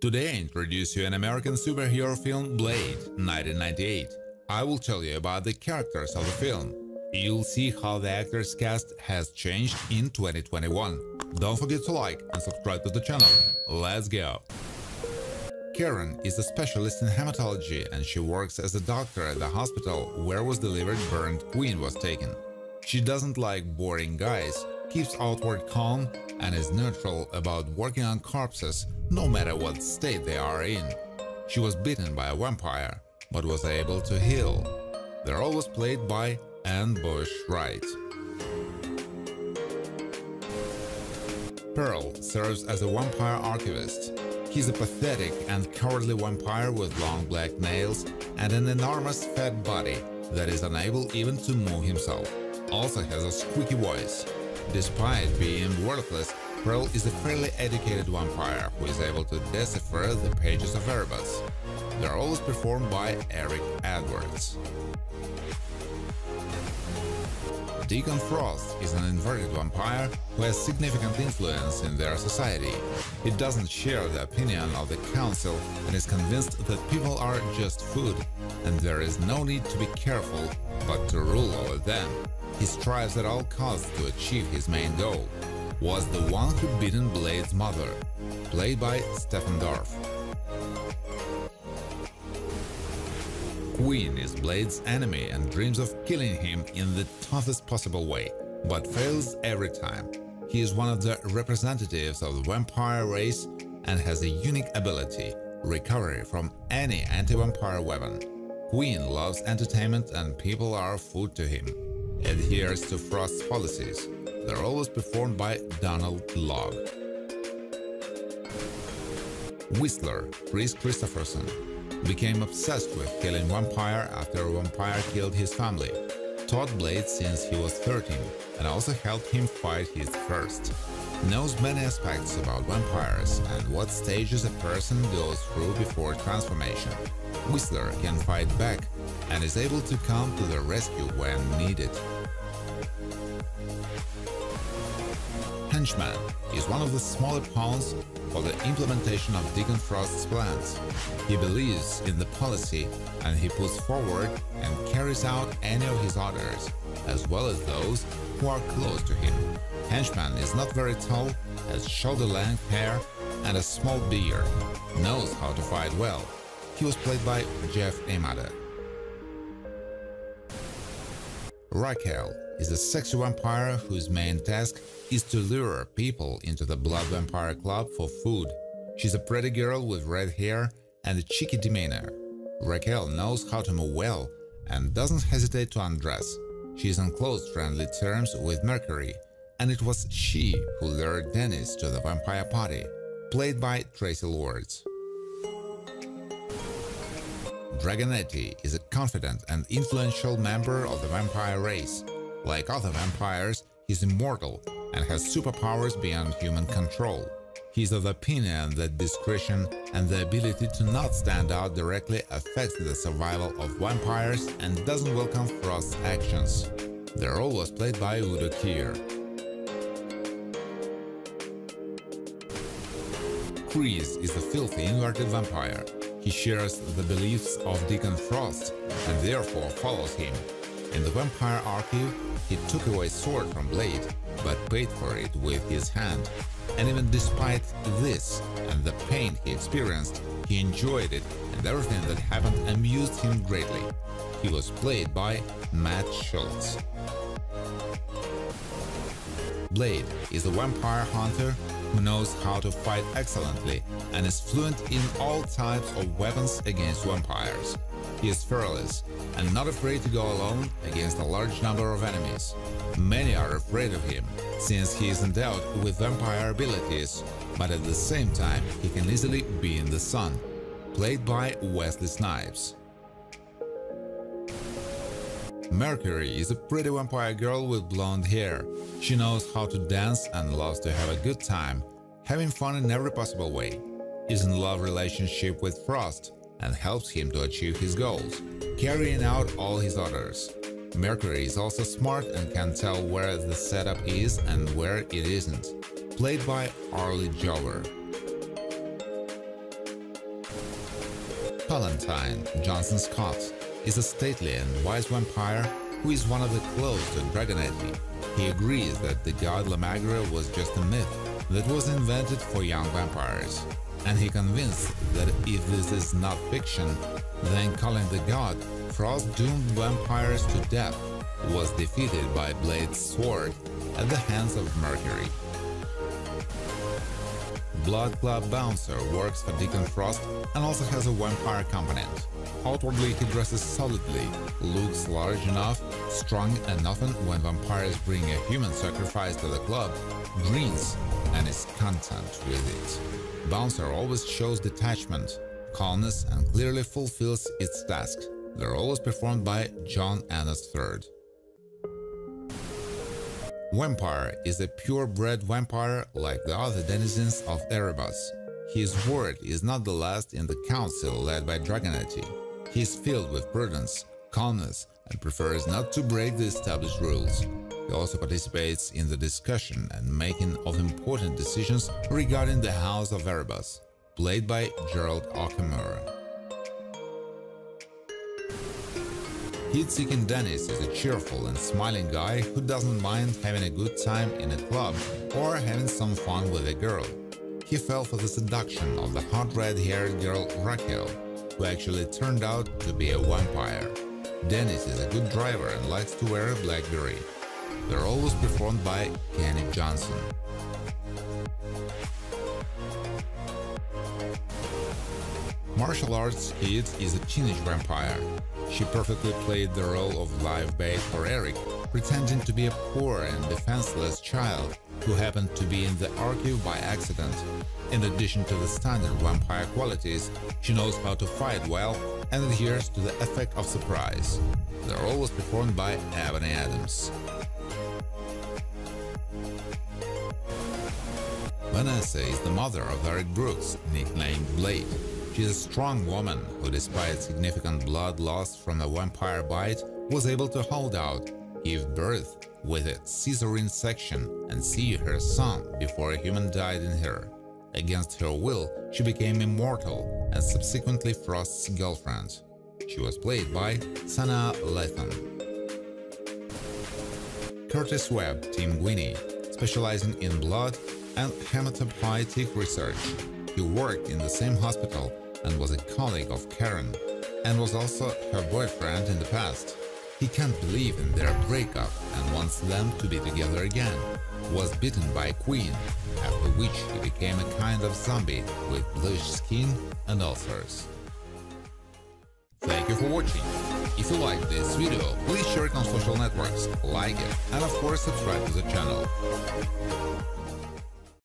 Today I introduce you an American superhero film Blade, 1998. I will tell you about the characters of the film. You'll see how the actors cast has changed in 2021. Don't forget to like and subscribe to the channel. Let's go! Karen is a specialist in hematology and she works as a doctor at the hospital where was delivered burned Quinn was taken. She doesn't like boring guys, keeps outward calm and is neutral about working on corpses no matter what state they are in. She was bitten by a vampire, but was able to heal. The role was played by N'Bushe Wright. Pearl serves as a vampire archivist. He's a pathetic and cowardly vampire with long black nails and an enormous fat body that is unable even to move himself. Also has a squeaky voice. Despite being worthless, Pearl is a fairly educated vampire who is able to decipher the pages of Erebus. They are always performed by Eric Edwards. Deacon Frost is an inverted vampire who has significant influence in their society. He doesn't share the opinion of the council and is convinced that people are just food, and there is no need to be careful but to rule over them. He strives at all costs to achieve his main goal. Was the one who beaten Blade's mother, played by Stephen Dorff. Quinn is Blade's enemy and dreams of killing him in the toughest possible way, but fails every time. He is one of the representatives of the vampire race and has a unique ability – recovery from any anti-vampire weapon. Quinn loves entertainment and people are food to him. Adheres to Frost's policies. They're always performed by Donal Logue. Whistler, Kris Kristofferson, became obsessed with killing vampire after a vampire killed his family. Taught Blade since he was 13 and also helped him fight his first. Knows many aspects about vampires and what stages a person goes through before transformation. Whistler can fight back and is able to come to the rescue when needed. Henchman is one of the smaller pawns for the implementation of Deacon Frost's plans. He believes in the policy and he puts forward and carries out any of his orders, as well as those who are close to him. Henchman is not very tall, has shoulder-length hair and a small beard, knows how to fight well. He was played by Jeff Imada. Raquel is a sexy vampire whose main task is to lure people into the Blood Vampire Club for food. She's a pretty girl with red hair and a cheeky demeanor. Raquel knows how to move well and doesn't hesitate to undress. She is on close friendly terms with Mercury, and it was she who lured Dennis to the vampire party, played by Traci Lords. Dragonetti is a confident and influential member of the vampire race. Like other vampires, he's immortal and has superpowers beyond human control. He's of the opinion that discretion and the ability to not stand out directly affects the survival of vampires and doesn't welcome Frost's actions. The role was played by Udo Kier. Chris is a filthy inverted vampire. He shares the beliefs of Deacon Frost and therefore follows him. In the Vampire Archive, he took away sword from Blade, but paid for it with his hand. And even despite this and the pain he experienced, he enjoyed it and everything that happened amused him greatly. He was played by Matt Schulze. Blade is a vampire hunter who knows how to fight excellently and is fluent in all types of weapons against vampires. He is fearless and not afraid to go alone against a large number of enemies. Many are afraid of him, since he is endowed with vampire abilities, but at the same time he can easily be in the sun. Played by Wesley Snipes. Mercury is a pretty vampire girl with blonde hair. She knows how to dance and loves to have a good time, having fun in every possible way. Is in love relationship with Frost and helps him to achieve his goals, carrying out all his orders. Mercury is also smart and can tell where the setup is and where it isn't. Played by Arly Jover. Palantine Judson Scott is a stately and wise vampire who is one of the close to Dragonetti. He agrees that the god La Magra was just a myth that was invented for young vampires, and he convinced that if this is not fiction, then calling the god Frost doomed vampires to death was defeated by Blade's sword at the hands of Mercury. Blood Club Bouncer works for Deacon Frost and also has a vampire component. Outwardly he dresses solidly, looks large enough, strong and often when vampires bring a human sacrifice to the club, grins and is content with it. Bouncer always shows detachment, calmness and clearly fulfills its task. The role is performed by John Enos III. Vampire is a purebred vampire like the other denizens of Erebus. His word is not the last in the council led by Dragonetti. He is filled with prudence, calmness, and prefers not to break the established rules. He also participates in the discussion and making of important decisions regarding the House of Erebus, played by Gerald Okamura. Heat-seeking Dennis is a cheerful and smiling guy who doesn't mind having a good time in a club or having some fun with a girl. He fell for the seduction of the hot red-haired girl Raquel, who actually turned out to be a vampire. Dennis is a good driver and likes to wear a black beret. They're always performed by Kenny Johnson. Martial arts Heat is a teenage vampire she perfectly played the role of live bait for Eric, pretending to be a poor and defenseless child who happened to be in the archive by accident. In addition to the standard vampire qualities, she knows how to fight well and adheres to the effect of surprise. The role was performed by Eboni Adams. Vanessa is the mother of Eric Brooks, nicknamed Blade. She is a strong woman who, despite significant blood loss from a vampire bite, was able to hold out, give birth with a caesarean section and see her son before a human died in her. Against her will, she became immortal and subsequently Frost's girlfriend. She was played by Sanaa Lathan. Curtis Webb, Tim Guinee, specializing in blood and hematopoietic research. He worked in the same hospital and was a colleague of Karen, and was also her boyfriend in the past. He can't believe in their breakup and wants them to be together again. Was bitten by a queen, after which he became a kind of zombie with bluish skin and ulcers. Thank you for watching. If you like this video, please share it on social networks, like it, and of course subscribe to the channel.